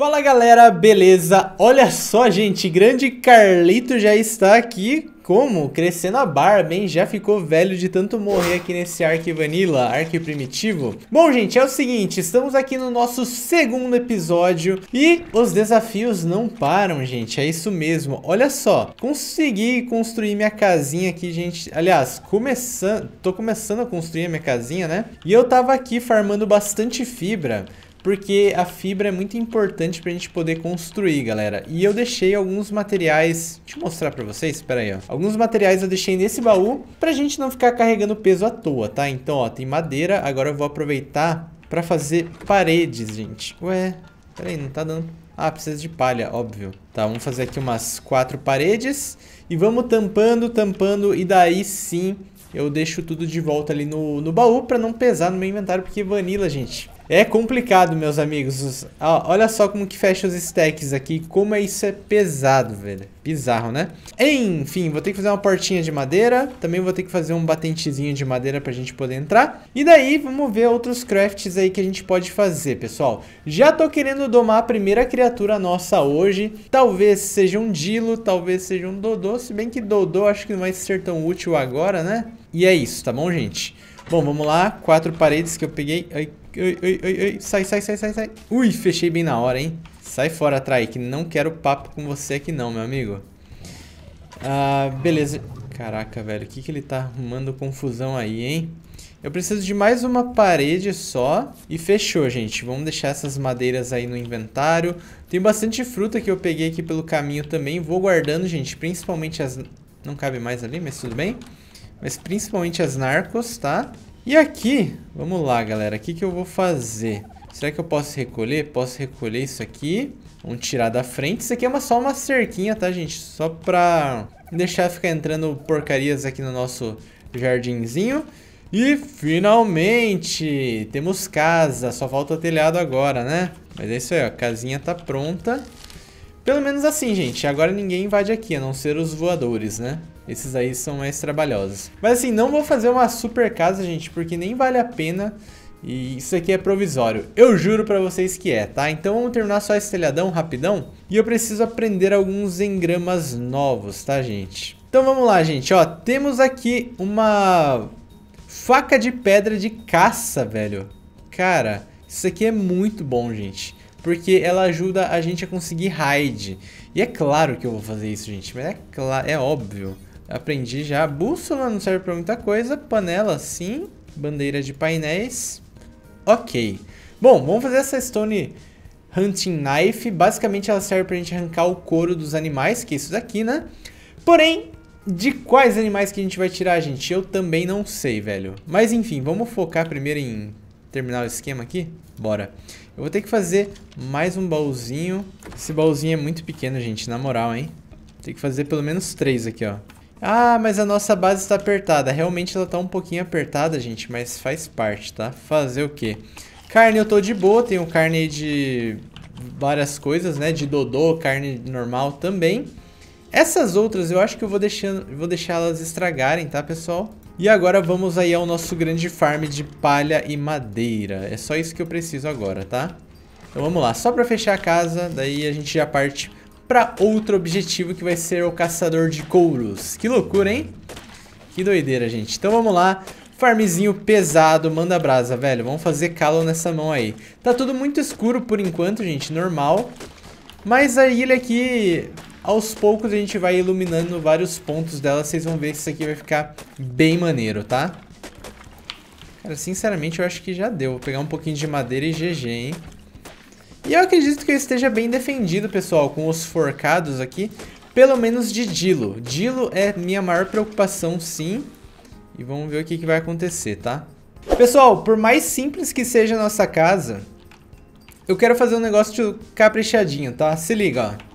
Fala galera, beleza? Olha só gente, grande Carlito já está aqui, como? Crescendo a barba, hein? Já ficou velho de tanto morrer aqui nesse Ark Vanilla, Ark Primitivo. Bom gente, é o seguinte, estamos aqui no nosso segundo episódio e os desafios não param gente, é isso mesmo. Olha só, consegui construir minha casinha aqui gente, aliás, começando, tô começando a construir a minha casinha né? E eu tava aqui farmando bastante fibra porque a fibra é muito importante pra gente poder construir, galera. E eu deixei alguns materiais, deixa eu mostrar pra vocês, espera aí, ó. Alguns materiais eu deixei nesse baú pra gente não ficar carregando peso à toa, tá? Então, ó, tem madeira, agora eu vou aproveitar pra fazer paredes, gente. Ué, peraí, não tá dando... Ah, precisa de palha, óbvio. Tá, vamos fazer aqui umas quatro paredes e vamos tampando, tampando e daí sim eu deixo tudo de volta ali no, no baú pra não pesar no meu inventário, porque vanilla, gente, é complicado, meus amigos. Olha só como que fecha os stacks aqui. Como é isso é pesado, velho. Bizarro, né? Enfim, vou ter que fazer uma portinha de madeira. Também vou ter que fazer um batentezinho de madeira pra gente poder entrar. E daí, vamos ver outros crafts aí que a gente pode fazer, pessoal. Já tô querendo domar a primeira criatura nossa hoje. Talvez seja um Dilo, talvez seja um Dodô. Se bem que Dodô acho que não vai ser tão útil agora, né? E é isso, tá bom, gente? Bom, vamos lá. Quatro paredes que eu peguei. Ai, ai, ai, ai, ai. Sai, sai, sai, sai, sai. Ui, fechei bem na hora, hein? Sai fora, Trai, que não quero papo com você aqui não, meu amigo. Ah, beleza. Caraca, velho, o que que ele tá arrumando confusão aí, hein? Eu preciso de mais uma parede só e fechou, gente. Vamos deixar essas madeiras aí no inventário. Tem bastante fruta que eu peguei aqui pelo caminho também. Vou guardando, gente, principalmente as... Não cabe mais ali, mas tudo bem mas principalmente as narcos, tá? E aqui, vamos lá, galera, o que, que eu vou fazer? Será que eu posso recolher? Posso recolher isso aqui. Vamos tirar da frente. Isso aqui é uma, só uma cerquinha, tá, gente? Só pra deixar ficar entrando porcarias aqui no nosso jardinzinho. E finalmente temos casa. Só falta o telhado agora, né? Mas é isso aí, ó. A casinha tá pronta. Pelo menos assim, gente. Agora ninguém invade aqui, a não ser os voadores, né? Esses aí são mais trabalhosos. Mas assim, não vou fazer uma super casa, gente, porque nem vale a pena. E isso aqui é provisório. Eu juro pra vocês que é, tá? Então vamos terminar só esse telhadão rapidão. E eu preciso aprender alguns engramas novos, tá, gente? Então vamos lá, gente. Ó, temos aqui uma faca de pedra de caça, velho. Cara, isso aqui é muito bom, gente. Porque ela ajuda a gente a conseguir raid. E é claro que eu vou fazer isso, gente. Mas é, é óbvio. Aprendi já. Bússola não serve pra muita coisa. Panela, sim. Bandeira de painéis. Ok. Bom, vamos fazer essa Stone Hunting Knife. Basicamente ela serve pra gente arrancar o couro dos animais, que é isso daqui, né? Porém, de quais animais que a gente vai tirar, gente? Eu também não sei, velho. Mas enfim, vamos focar primeiro em terminar o esquema aqui? Bora. Eu vou ter que fazer mais um baúzinho. Esse baúzinho é muito pequeno, gente, na moral, hein? Tem que fazer pelo menos três aqui, ó. Ah, mas a nossa base está apertada. Realmente ela está um pouquinho apertada, gente, mas faz parte, tá? Fazer o quê? Carne eu tô de boa, tenho carne de várias coisas, né? De dodô, carne normal também. Essas outras eu acho que eu vou, deixando, vou deixar elas estragarem, tá, pessoal? E agora vamos aí ao nosso grande farm de palha e madeira. É só isso que eu preciso agora, tá? Então vamos lá, só pra fechar a casa, daí a gente já parte para outro objetivo que vai ser o caçador de couros. Que loucura, hein? Que doideira, gente. Então vamos lá. Farmzinho pesado, manda brasa, velho. Vamos fazer calo nessa mão aí. Tá tudo muito escuro por enquanto, gente, normal. Mas a ilha aqui, aos poucos a gente vai iluminando vários pontos dela. Vocês vão ver que isso aqui vai ficar bem maneiro, tá? Cara, sinceramente eu acho que já deu. Vou pegar um pouquinho de madeira e GG, hein? E eu acredito que eu esteja bem defendido, pessoal, com os forcados aqui. Pelo menos de Dilo. Dilo é minha maior preocupação, sim. E vamos ver o que, que vai acontecer, tá? Pessoal, por mais simples que seja a nossa casa, eu quero fazer um negócio caprichadinho, tá? Se liga, ó.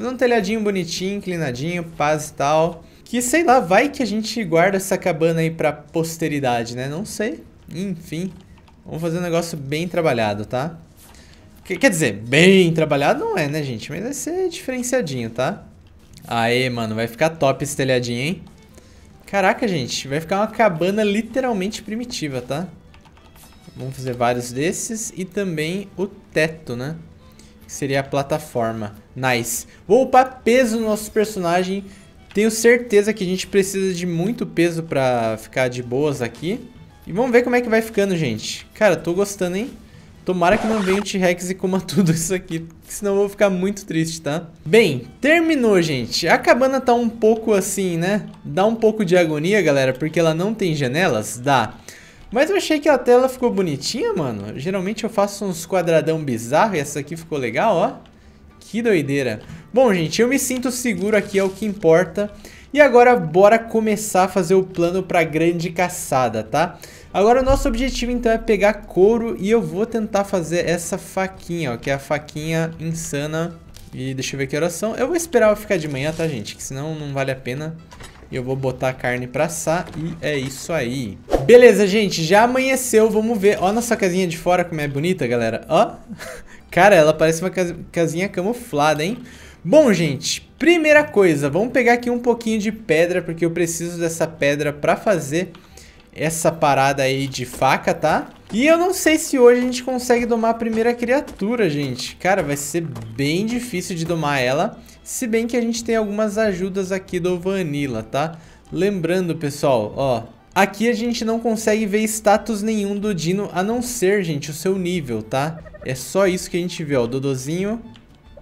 Fazer um telhadinho bonitinho, inclinadinho, paz e tal. Que, sei lá, vai que a gente guarda essa cabana aí pra posteridade, né? Não sei. Enfim, vamos fazer um negócio bem trabalhado, tá? Quer dizer, bem trabalhado não é, né, gente? Mas vai ser diferenciadinho, tá? Aê, mano, vai ficar top esse telhadinho, hein? Caraca, gente, vai ficar uma cabana literalmente primitiva, tá? Vamos fazer vários desses e também o teto, né? Que seria a plataforma. Nice. Vou upar peso no nosso personagem. Tenho certeza que a gente precisa de muito peso pra ficar de boas aqui. E vamos ver como é que vai ficando, gente. Cara, tô gostando, hein? Tomara que não venha o T-Rex e coma tudo isso aqui, senão eu vou ficar muito triste, tá? Bem, terminou, gente. A cabana tá um pouco assim, né? Dá um pouco de agonia, galera, porque ela não tem janelas? Dá. Mas eu achei que a tela ficou bonitinha, mano. Geralmente eu faço uns quadradão bizarro e essa aqui ficou legal, ó. Que doideira. Bom, gente, eu me sinto seguro aqui, é o que importa. E agora bora começar a fazer o plano pra grande caçada, tá? Agora o nosso objetivo então é pegar couro e eu vou tentar fazer essa faquinha, ó, que é a faquinha insana. E deixa eu ver que horas são. Eu vou esperar ficar de manhã, tá, gente? Que senão não vale a pena. E eu vou botar a carne pra assar e é isso aí. Beleza, gente, já amanheceu, vamos ver. Ó nossa casinha de fora como é bonita, galera. Ó, cara, ela parece uma casinha camuflada, hein? Bom, gente, primeira coisa, vamos pegar aqui um pouquinho de pedra, porque eu preciso dessa pedra pra fazer essa parada aí de faca, tá? E eu não sei se hoje a gente consegue domar a primeira criatura, gente. Cara, vai ser bem difícil de domar ela. Se bem que a gente tem algumas ajudas aqui do Vanilla, tá? Lembrando, pessoal, ó... Aqui a gente não consegue ver status nenhum do Dino, a não ser, gente, o seu nível, tá? É só isso que a gente vê, ó. Dodozinho,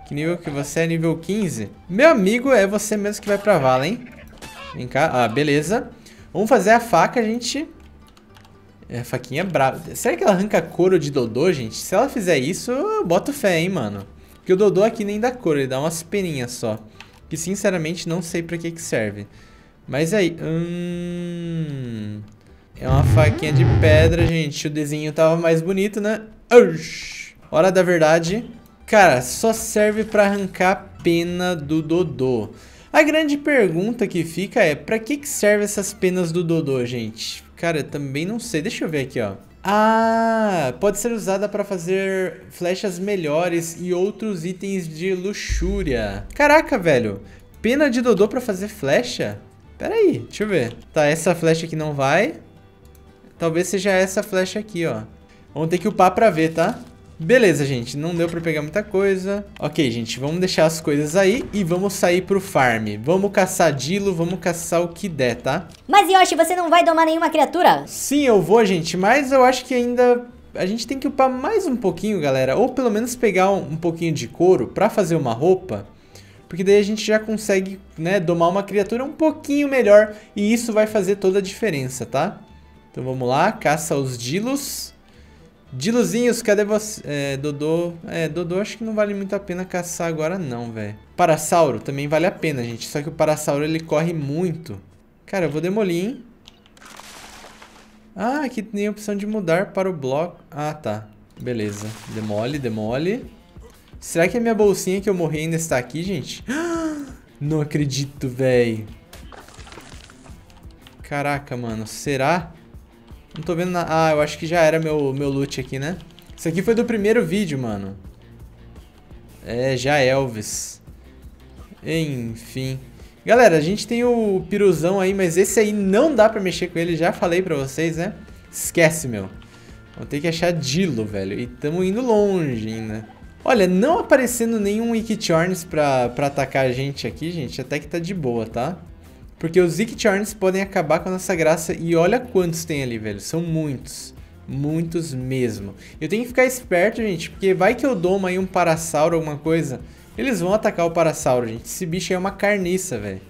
que nível que você é? Nível 15? Meu amigo, é você mesmo que vai pra vala, hein? Vem cá, ah, beleza. Vamos fazer a faca, gente. É, faquinha é brava. Será que ela arranca couro de Dodô, gente? Se ela fizer isso, eu boto fé, hein, mano. Porque o Dodô aqui nem dá couro, ele dá umas peninhas só. Que, sinceramente, não sei pra que que serve. Mas aí... Hum... É uma faquinha de pedra, gente. O desenho tava mais bonito, né? Ush! Hora da verdade. Cara, só serve pra arrancar a pena do Dodô. A grande pergunta que fica é, pra que, que serve essas penas do Dodô, gente? Cara, eu também não sei. Deixa eu ver aqui, ó. Ah, pode ser usada para fazer flechas melhores e outros itens de luxúria. Caraca, velho. Pena de Dodô para fazer flecha? Pera aí, deixa eu ver. Tá, essa flecha aqui não vai. Talvez seja essa flecha aqui, ó. Vamos ter que upar pra ver, tá? Beleza, gente, não deu pra pegar muita coisa. Ok, gente, vamos deixar as coisas aí e vamos sair pro farm. Vamos caçar Dilo, vamos caçar o que der, tá? Mas Yoshi, você não vai domar nenhuma criatura? Sim, eu vou, gente, mas eu acho que ainda... A gente tem que upar mais um pouquinho, galera. Ou pelo menos pegar um, um pouquinho de couro pra fazer uma roupa. Porque daí a gente já consegue, né, domar uma criatura um pouquinho melhor. E isso vai fazer toda a diferença, tá? Então vamos lá, caça os Dilos. Diluzinhos, cadê você? É, Dodô. É, Dodô acho que não vale muito a pena caçar agora não, velho. Parasauro também vale a pena, gente. Só que o Parasauro ele corre muito. Cara, eu vou demolir, hein? Ah, aqui tem a opção de mudar para o bloco. Ah, tá. Beleza. Demole, demole. Será que a minha bolsinha que eu morri ainda está aqui, gente? Não acredito, velho. Caraca, mano. Será? Não tô vendo nada. Ah, eu acho que já era meu, meu loot aqui, né? Isso aqui foi do primeiro vídeo, mano. É, já Elvis. Enfim. Galera, a gente tem o piruzão aí, mas esse aí não dá pra mexer com ele. Já falei pra vocês, né? Esquece, meu. Vou ter que achar Dilo, velho. E tamo indo longe ainda. Olha, não aparecendo nenhum Ikichorns pra, pra atacar a gente aqui, gente. Até que tá de boa, tá? Porque os Charms podem acabar com a nossa graça e olha quantos tem ali, velho. São muitos. Muitos mesmo. Eu tenho que ficar esperto, gente, porque vai que eu domo aí um Parasauro, alguma coisa. Eles vão atacar o Parasauro, gente. Esse bicho aí é uma carniça, velho.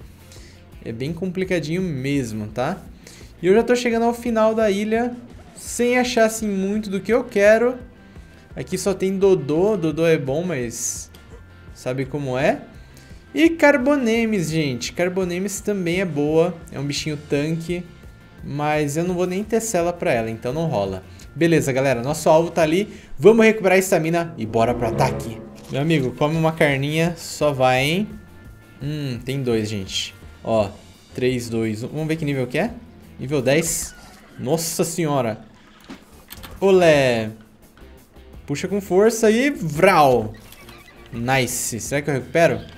É bem complicadinho mesmo, tá? E eu já tô chegando ao final da ilha, sem achar, assim, muito do que eu quero. Aqui só tem Dodô. Dodô é bom, mas... Sabe como é? E Carbonemes, gente. Carbonemes também é boa. É um bichinho tanque. Mas eu não vou nem ter cela pra ela, então não rola. Beleza, galera. Nosso alvo tá ali. Vamos recuperar a estamina e bora pro ataque. Meu amigo, come uma carninha. Só vai, hein? Hum, tem dois, gente. Ó, 3, 2, 1. Vamos ver que nível que é? Nível 10. Nossa senhora. Olé. Puxa com força e vral. Nice. Será que eu recupero?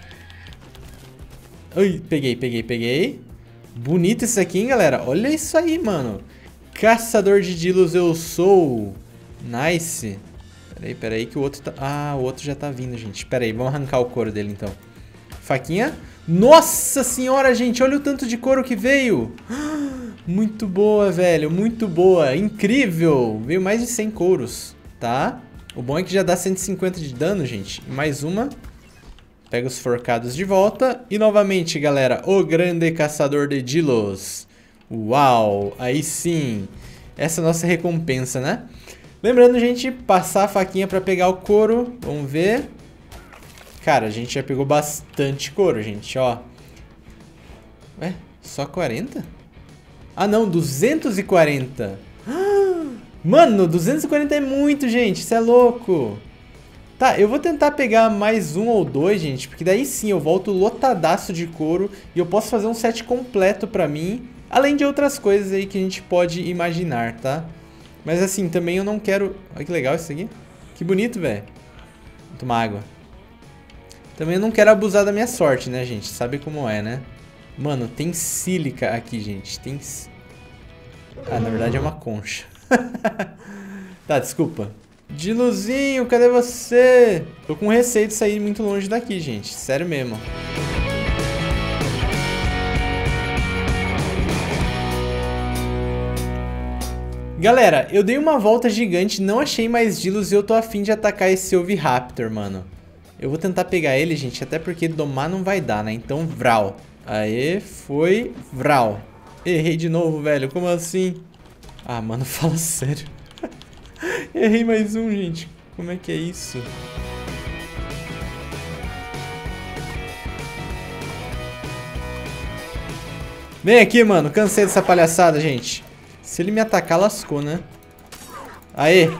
Ai, peguei, peguei, peguei. Bonito esse aqui, hein, galera? Olha isso aí, mano. Caçador de dilos eu sou. Nice. Peraí, peraí que o outro tá... Ah, o outro já tá vindo, gente. Peraí, vamos arrancar o couro dele, então. Faquinha. Nossa senhora, gente, olha o tanto de couro que veio. Muito boa, velho, muito boa. Incrível. Veio mais de 100 couros, tá? O bom é que já dá 150 de dano, gente. Mais uma. Pega os forcados de volta. E novamente, galera, o grande caçador de Dilos. Uau, aí sim. Essa é a nossa recompensa, né? Lembrando, gente, passar a faquinha pra pegar o couro. Vamos ver. Cara, a gente já pegou bastante couro, gente, ó. Ué, só 40? Ah, não, 240. Mano, 240 é muito, gente. Isso é louco. Tá, eu vou tentar pegar mais um ou dois, gente, porque daí sim eu volto lotadaço de couro e eu posso fazer um set completo pra mim, além de outras coisas aí que a gente pode imaginar, tá? Mas assim, também eu não quero... Olha que legal isso aqui. Que bonito, velho. Vou tomar água. Também eu não quero abusar da minha sorte, né, gente? Sabe como é, né? Mano, tem sílica aqui, gente. Tem... Ah, na verdade é uma concha. tá, desculpa. Diluzinho, cadê você? Tô com receio de sair muito longe daqui, gente. Sério mesmo. Galera, eu dei uma volta gigante, não achei mais Dilos e eu tô afim de atacar esse Oviraptor, mano. Eu vou tentar pegar ele, gente, até porque domar não vai dar, né? Então, Vral. Aê, foi Vral. Errei de novo, velho. Como assim? Ah, mano, fala sério. Errei mais um, gente. Como é que é isso? Vem aqui, mano. Cansei dessa palhaçada, gente. Se ele me atacar, lascou, né? Aê.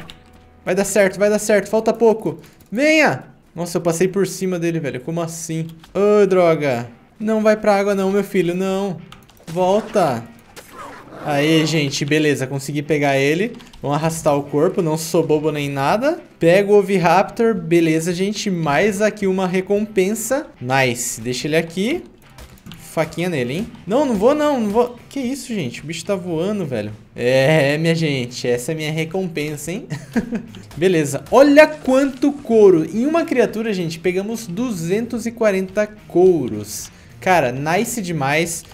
Vai dar certo, vai dar certo. Falta pouco. Venha! Nossa, eu passei por cima dele, velho. Como assim? Ô, oh, droga. Não vai pra água não, meu filho. Não. Volta. Aí, gente, beleza, consegui pegar ele. Vamos arrastar o corpo, não sou bobo nem nada. Pego o Oviraptor, beleza, gente. Mais aqui uma recompensa. Nice, deixa ele aqui. Faquinha nele, hein? Não, não vou não, não vou... Que isso, gente? O bicho tá voando, velho. É, minha gente, essa é a minha recompensa, hein? beleza, olha quanto couro. Em uma criatura, gente, pegamos 240 couros. Cara, nice demais.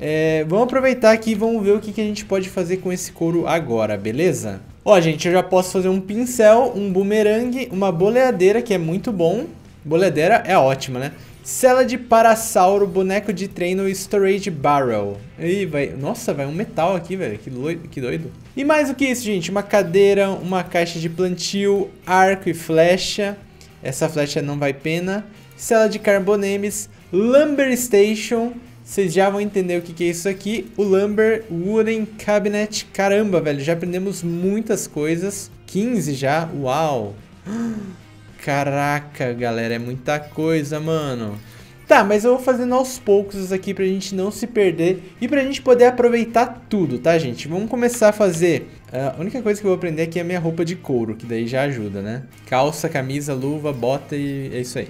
É, vamos aproveitar aqui e vamos ver o que, que a gente pode fazer com esse couro agora, beleza? Ó, gente, eu já posso fazer um pincel, um bumerangue, uma boleadeira, que é muito bom. Boleadeira é ótima, né? Cela de parasauro, boneco de treino e storage barrel. Ih, vai... Nossa, vai um metal aqui, velho. Que doido, que doido. E mais do que isso, gente. Uma cadeira, uma caixa de plantio, arco e flecha. Essa flecha não vai pena. Cela de carbonemes, lumber station vocês já vão entender o que, que é isso aqui. O Lumber Wooden Cabinet. Caramba, velho, já aprendemos muitas coisas. 15 já? Uau! Caraca, galera, é muita coisa, mano. Tá, mas eu vou fazendo aos poucos isso aqui pra gente não se perder e pra gente poder aproveitar tudo, tá, gente? Vamos começar a fazer... Uh, a única coisa que eu vou aprender aqui é a minha roupa de couro, que daí já ajuda, né? Calça, camisa, luva, bota e é isso aí.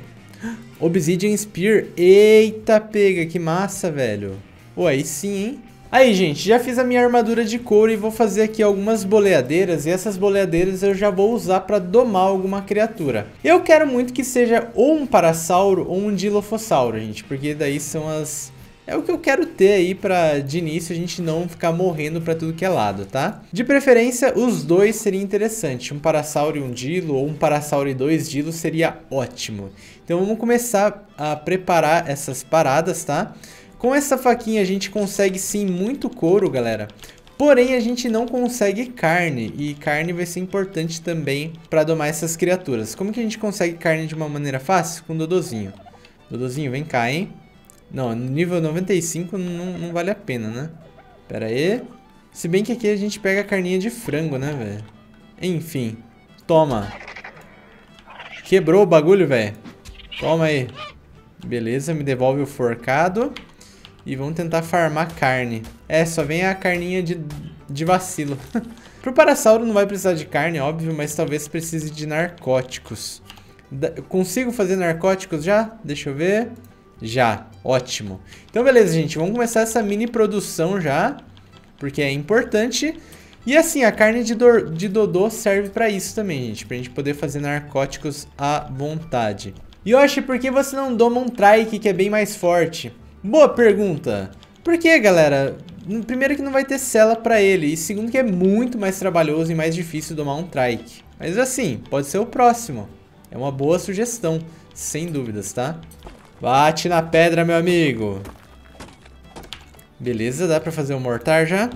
Obsidian Spear. Eita, pega, que massa, velho. Pô, aí sim, hein? Aí, gente, já fiz a minha armadura de couro e vou fazer aqui algumas boleadeiras. E essas boleadeiras eu já vou usar para domar alguma criatura. Eu quero muito que seja ou um parasauro ou um dilofossauro, gente. Porque daí são as é o que eu quero ter aí pra, de início, a gente não ficar morrendo pra tudo que é lado, tá? De preferência, os dois seria interessante. Um Parasauro e um Dilo, ou um Parasauro e dois Dilos seria ótimo. Então vamos começar a preparar essas paradas, tá? Com essa faquinha a gente consegue sim muito couro, galera. Porém, a gente não consegue carne, e carne vai ser importante também para domar essas criaturas. Como que a gente consegue carne de uma maneira fácil? Com o Dodozinho. Dodozinho, vem cá, hein? Não, nível 95 não, não vale a pena, né? Pera aí. Se bem que aqui a gente pega a carninha de frango, né, velho? Enfim. Toma. Quebrou o bagulho, velho. Toma aí. Beleza, me devolve o forcado. E vamos tentar farmar carne. É, só vem a carninha de, de vacilo. Pro Parasauro não vai precisar de carne, óbvio, mas talvez precise de narcóticos. Da consigo fazer narcóticos já? Deixa eu ver. Já, ótimo. Então beleza, gente, vamos começar essa mini produção já, porque é importante. E assim, a carne de, do, de Dodô serve pra isso também, gente. Pra gente poder fazer narcóticos à vontade. Yoshi, por que você não doma um trike que é bem mais forte? Boa pergunta. Por que, galera? Primeiro que não vai ter cela pra ele. E segundo que é muito mais trabalhoso e mais difícil domar um trike. Mas assim, pode ser o próximo. É uma boa sugestão, sem dúvidas, tá? Bate na pedra, meu amigo. Beleza, dá pra fazer o um mortar já?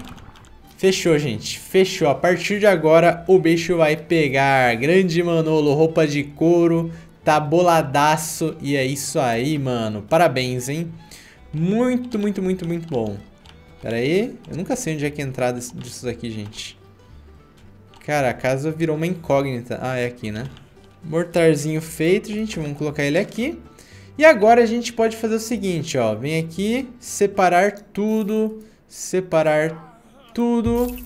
Fechou, gente. Fechou. A partir de agora, o bicho vai pegar. Grande Manolo, roupa de couro. Tá boladaço. E é isso aí, mano. Parabéns, hein? Muito, muito, muito, muito bom. Pera aí. Eu nunca sei onde é que é a entrada disso daqui, gente. Cara, a casa virou uma incógnita. Ah, é aqui, né? Mortarzinho feito, gente. Vamos colocar ele aqui. E agora a gente pode fazer o seguinte, ó. Vem aqui, separar tudo. Separar tudo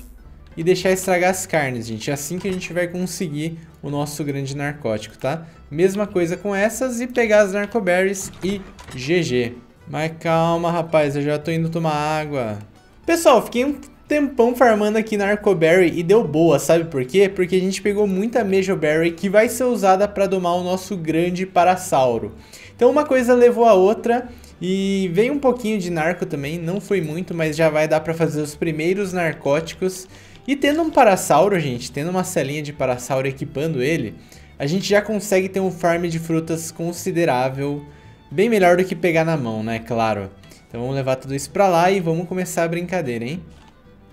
e deixar estragar as carnes, gente. É assim que a gente vai conseguir o nosso grande narcótico, tá? Mesma coisa com essas e pegar as narcoberries e GG. Mas calma, rapaz, eu já tô indo tomar água. Pessoal, fiquei um tempão farmando aqui narcoberry e deu boa, sabe por quê? Porque a gente pegou muita mejoberry que vai ser usada para domar o nosso grande parasauro. Então uma coisa levou a outra e veio um pouquinho de narco também, não foi muito, mas já vai dar pra fazer os primeiros narcóticos. E tendo um parasauro, gente, tendo uma celinha de parasauro equipando ele, a gente já consegue ter um farm de frutas considerável, bem melhor do que pegar na mão, né, claro. Então vamos levar tudo isso pra lá e vamos começar a brincadeira, hein?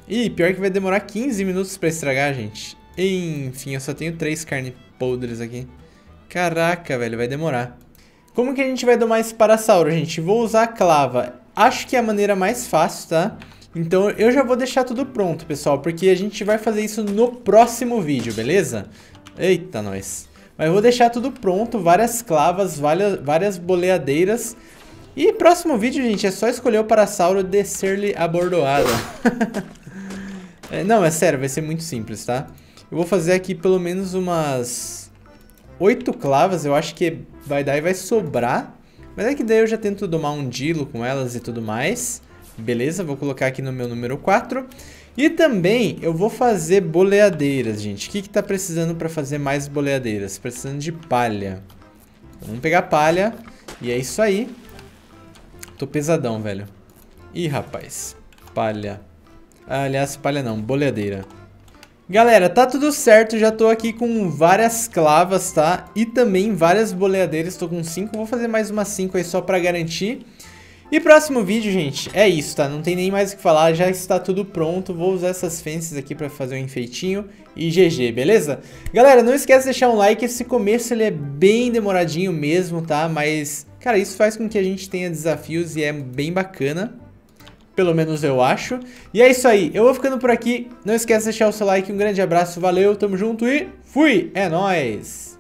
Ih, pior que vai demorar 15 minutos pra estragar, gente. Enfim, eu só tenho 3 carne podres aqui. Caraca, velho, vai demorar. Como que a gente vai domar esse parasauro, gente? Vou usar a clava. Acho que é a maneira mais fácil, tá? Então eu já vou deixar tudo pronto, pessoal, porque a gente vai fazer isso no próximo vídeo, beleza? Eita, nós. Mas eu vou deixar tudo pronto, várias clavas, várias, várias boleadeiras. E próximo vídeo, gente, é só escolher o parasauro e descer-lhe a bordoada. é, não, é sério, vai ser muito simples, tá? Eu vou fazer aqui pelo menos umas oito clavas, eu acho que vai dar e vai sobrar. Mas é que daí eu já tento domar um dilo com elas e tudo mais. Beleza, vou colocar aqui no meu número 4. E também eu vou fazer boleadeiras, gente. O que que tá precisando para fazer mais boleadeiras? Precisando de palha. Vamos pegar palha. E é isso aí. Tô pesadão, velho. Ih, rapaz. Palha. Ah, aliás, palha não, boleadeira. Galera, tá tudo certo, já tô aqui com várias clavas, tá? E também várias boleadeiras, tô com 5, vou fazer mais umas 5 aí só pra garantir. E próximo vídeo, gente, é isso, tá? Não tem nem mais o que falar, já está tudo pronto. Vou usar essas fences aqui pra fazer um enfeitinho e GG, beleza? Galera, não esquece de deixar um like, esse começo ele é bem demoradinho mesmo, tá? Mas, cara, isso faz com que a gente tenha desafios e é bem bacana. Pelo menos eu acho. E é isso aí. Eu vou ficando por aqui. Não esqueça de deixar o seu like. Um grande abraço. Valeu. Tamo junto e fui. É nóis.